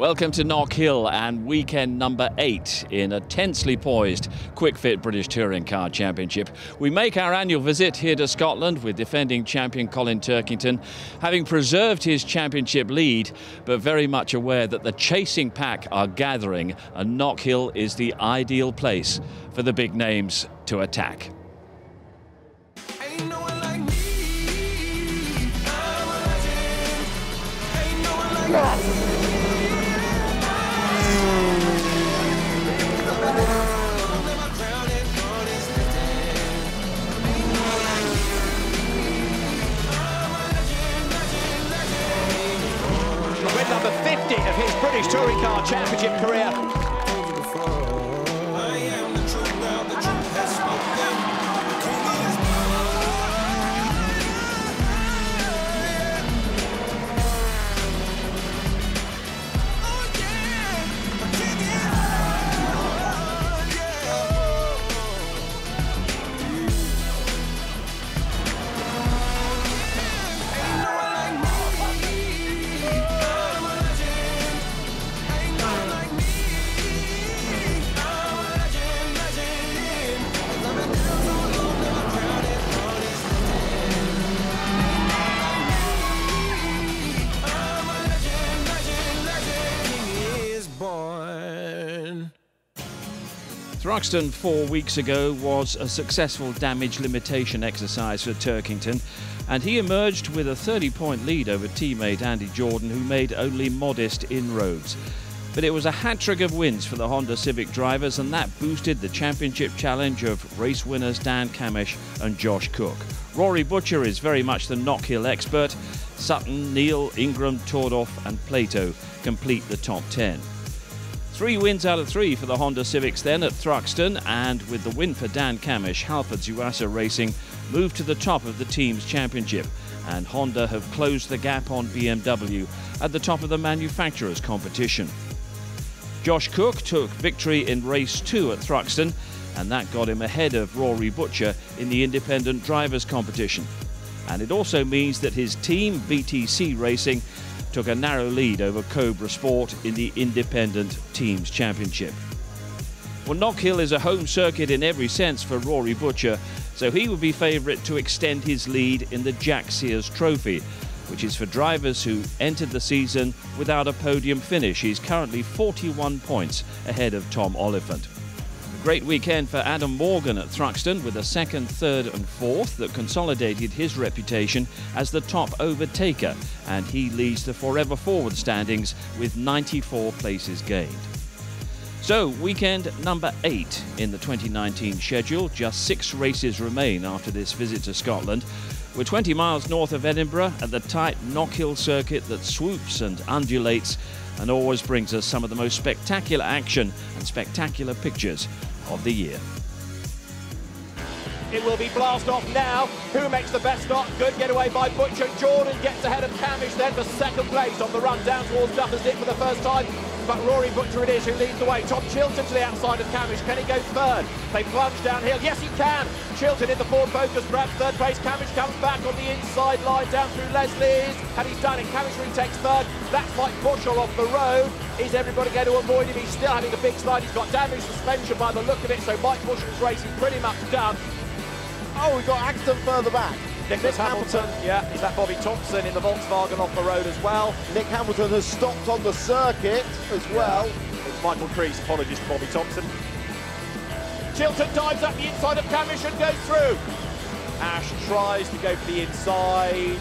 Welcome to Knockhill and weekend number eight in a tensely poised Kwik Fit British Touring Car Championship. We make our annual visit here to Scotland with defending champion Colin Turkington, having preserved his championship lead, but very much aware that the chasing pack are gathering and Knockhill is the ideal place for the big names to attack. number his Touring Car Championship career. Thruxton four weeks ago was a successful damage limitation exercise for Turkington, and he emerged with a 30 point lead over teammate Andy Jordan, who made only modest inroads. But it was a hat trick of wins for the Honda Civic drivers, and that boosted the championship challenge of race winners Dan Cammish and Josh Cook. Rory Butcher is very much the Knockhill expert. Sutton, Neal, Ingram, Tordoff, and Plato complete the top 10. Three wins out of three for the Honda Civics then at Thruxton, and with the win for Dan Cammish, Halfords Yuasa Racing moved to the top of the team's championship, and Honda have closed the gap on BMW at the top of the manufacturers' competition. Josh Cook took victory in race two at Thruxton, and that got him ahead of Rory Butcher in the independent drivers' competition. And it also means that his team, BTC Racing, took a narrow lead over Cobra Sport in the Independent Teams Championship. Well, Knockhill is a home circuit in every sense for Rory Butcher, so he would be favourite to extend his lead in the Jack Sears Trophy, which is for drivers who entered the season without a podium finish. He's currently 41 points ahead of Tom Oliphant. Great weekend for Adam Morgan at Thruxton with a second, third, and fourth that consolidated his reputation as the top overtaker, and he leads the forever forward standings with 94 places gained. So, weekend number eight in the 2019 schedule. Just six races remain after this visit to Scotland. We're 20 miles north of Edinburgh at the tight Knockhill circuit that swoops and undulates and always brings us some of the most spectacular action and spectacular pictures of the year. It will be blast off now. Who makes the best start? Good getaway by Butcher. Jordan gets ahead of Cammish then for second place on the run down towards Duffers Dip for the first time but Rory Butcher it is who leads the way. Tom Chilton to the outside of Cammish. Can he go third? They plunge downhill. Yes, he can. Chilton in the Ford Focus grabs third place. Cammish comes back on the inside line down through Leslie's. And he's done it. Cammish retakes third. That's Mike Bushell off the road. Is everybody going to avoid him? He's still having a big slide. He's got damaged suspension by the look of it. So Mike Bushell's race is pretty much done. Oh, we've got Axton further back. Nicholas Hamilton, Hamilton, yeah, is that Bobby Thompson in the Volkswagen off the road as well. Nick Hamilton has stopped on the circuit as well. It's Michael Crees, apologies to Bobby Thompson. Chilton dives up the inside of Cammish and goes through. Ash tries to go for the inside.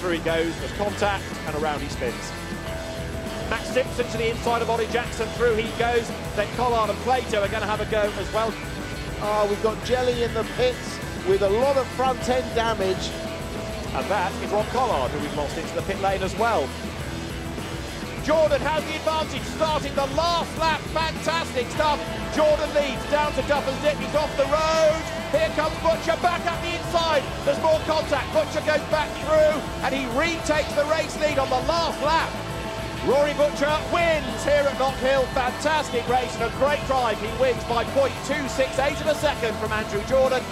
Through he goes, there's contact, and around he spins. Max Simpson to the inside of Ollie Jackson, through he goes. Then Collard and Plato are going to have a go as well. Oh, we've got Jelley in the pits with a lot of front end damage. And that is Rob Collard, who we've lost into the pit lane as well. Jordan has the advantage, starting the last lap. Fantastic stuff. Jordan leads down to Duffers Dip. He's off the road. Here comes Butcher back up the inside. There's more contact. Butcher goes back through and he retakes the race lead on the last lap. Rory Butcher wins here at Knockhill. Fantastic race and a great drive. He wins by 0.268 of a second from Andrew Jordan.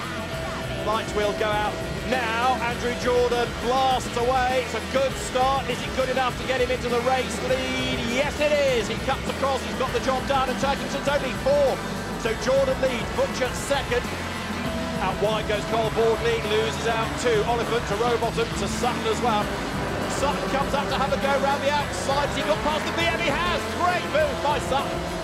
Lights will go out now. Andrew Jordan blasts away. It's a good start. Is it good enough to get him into the race lead? Yes, it is. He cuts across. He's got the job done, and Turkington's only four. So Jordan leads. Butcher second. Out wide goes Cole Boardley, loses out to Oliphant, to Rowbottom, to Sutton as well. Sutton comes up to have a go round the outside. He got past the BM? He has. Great move by Sutton.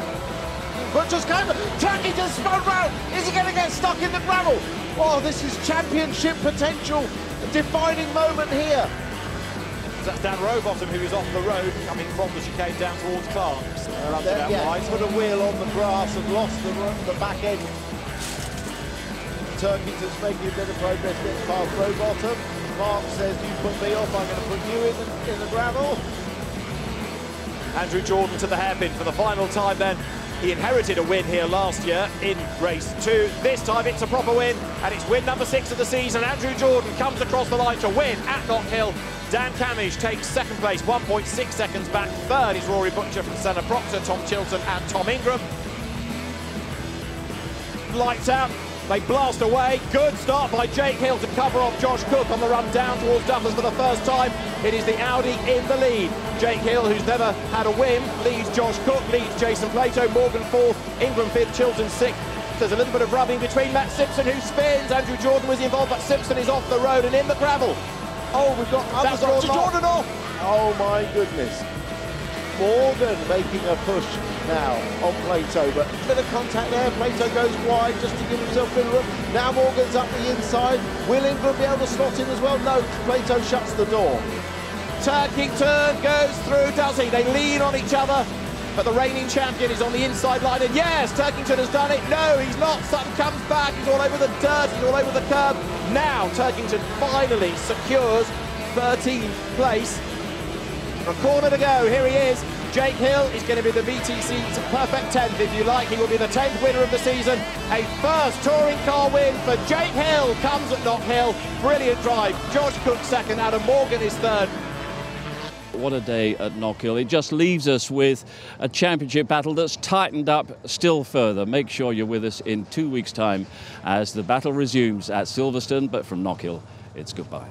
Butcher's came, Turkington spun round. Is he going to get stuck in the gravel? Oh, this is championship potential. A defining moment here. So that's Dan Rowbottom, who is off the road, coming from the chicane down towards Clark's. Uh, There, yeah, wide. put a wheel on the grass and lost the, the back end. Turkington's making a bit of progress, gets past Rowbottom. Mark says, you put me off, I'm going to put you in the, in the gravel. Andrew Jordan to the hairpin for the final time then. He inherited a win here last year in race two. This time it's a proper win, and it's win number six of the season. Andrew Jordan comes across the line to win at Knockhill. Dan Cammish takes second place, 1.6 seconds back. Third is Rory Butcher from Senna Proctor, Tom Chilton and Tom Ingram. Lights out. They blast away. Good start by Jake Hill to cover off Josh Cook on the run down towards Duffers for the first time. It is the Audi in the lead. Jake Hill, who's never had a win, leads Josh Cook, leads Jason Plato, Morgan fourth, Ingram fifth, Chilton sixth. There's a little bit of rubbing between Matt Simpson, who spins. Andrew Jordan was involved, but Simpson is off the road and in the gravel. Oh, we've got others on Jordan off. Oh my goodness. Morgan making a push now on Plato, but a bit of contact there. Plato goes wide just to give himself a bit of room. Now Morgan's up the inside. Will Ingram be able to slot in as well? No, Plato shuts the door. Turkington goes through, does he? They lean on each other, but the reigning champion is on the inside line. And yes, Turkington has done it. No, he's not. Sutton comes back. He's all over the dirt. He's all over the curb. Now Turkington finally secures 13th place. A corner to go. Here he is. Jake Hill is going to be the VTC's perfect 10th, if you like. He will be the 10th winner of the season. A first touring car win for Jake Hill comes at Knockhill. Brilliant drive. Josh Cook second. Adam Morgan is third. What a day at Knockhill. It just leaves us with a championship battle that's tightened up still further. Make sure you're with us in two weeks' time as the battle resumes at Silverstone, but from Knockhill, it's goodbye.